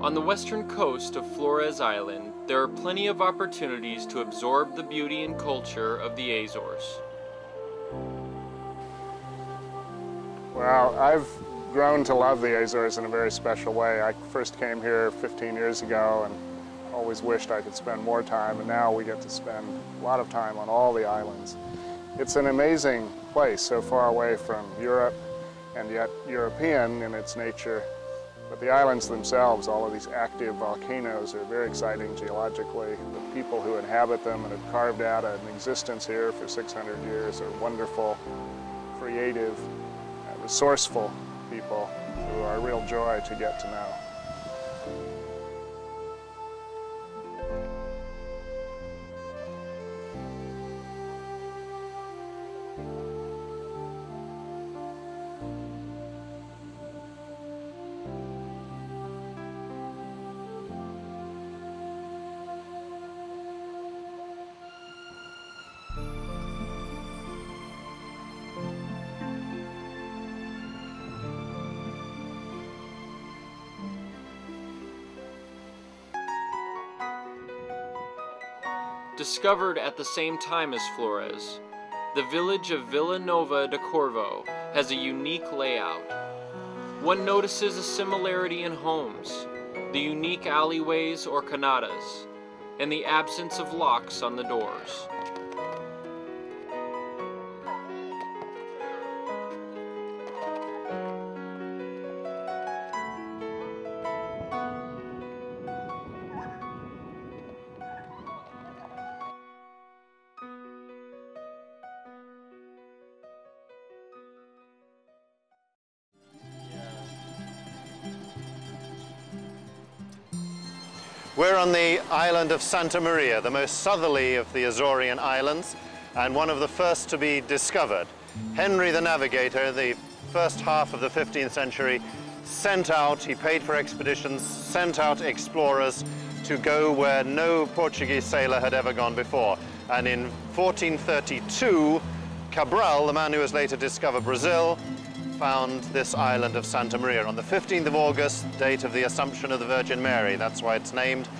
On the western coast of Flores Island, there are plenty of opportunities to absorb the beauty and culture of the Azores. Well, I've grown to love the Azores in a very special way. I first came here 15 years ago and always wished I could spend more time, and now we get to spend a lot of time on all the islands. It's an amazing place, so far away from Europe, and yet European in its nature. But the islands themselves, all of these active volcanoes are very exciting geologically. The people who inhabit them and have carved out an existence here for 600 years are wonderful, creative, uh, resourceful people who are a real joy to get to know. Discovered at the same time as Flores, the village of Vila Nova de Corvo has a unique layout. One notices a similarity in homes, the unique alleyways or canadas, and the absence of locks on the doors. We're on the island of Santa Maria, the most southerly of the Azorean islands and one of the first to be discovered. Henry the Navigator, the first half of the 15th century, sent out, he paid for expeditions, sent out explorers to go where no Portuguese sailor had ever gone before. And in 1432, Cabral, the man who was later discovered Brazil, found this island of Santa Maria on the 15th of August, date of the Assumption of the Virgin Mary. That's why it's named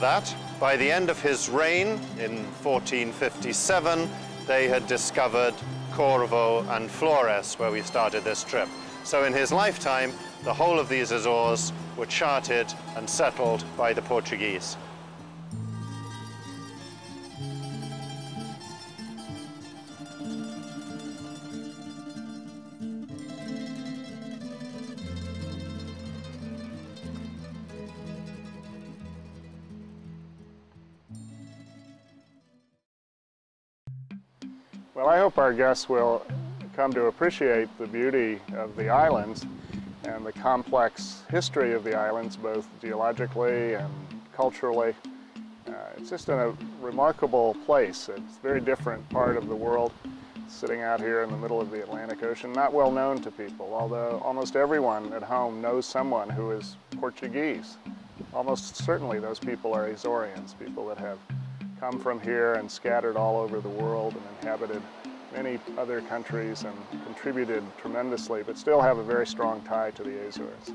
that. By the end of his reign, in 1457, they had discovered Corvo and Flores, where we started this trip. So in his lifetime, the whole of these Azores were charted and settled by the Portuguese. Well, I hope our guests will come to appreciate the beauty of the islands and the complex history of the islands, both geologically and culturally. Uh, it's just in a remarkable place. It's a very different part of the world, sitting out here in the middle of the Atlantic Ocean, not well known to people, although almost everyone at home knows someone who is Portuguese. Almost certainly those people are Azoreans, people that have come from here and scattered all over the world and inhabited many other countries and contributed tremendously, but still have a very strong tie to the Azores.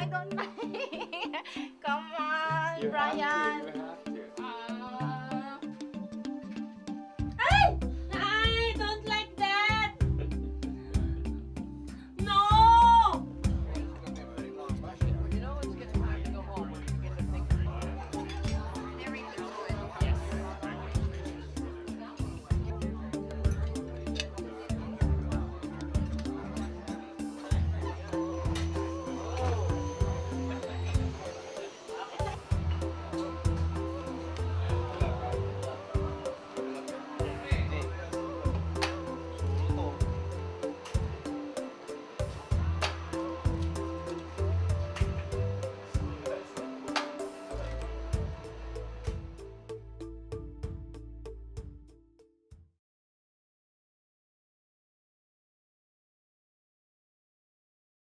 I don't. Come on, You Brian.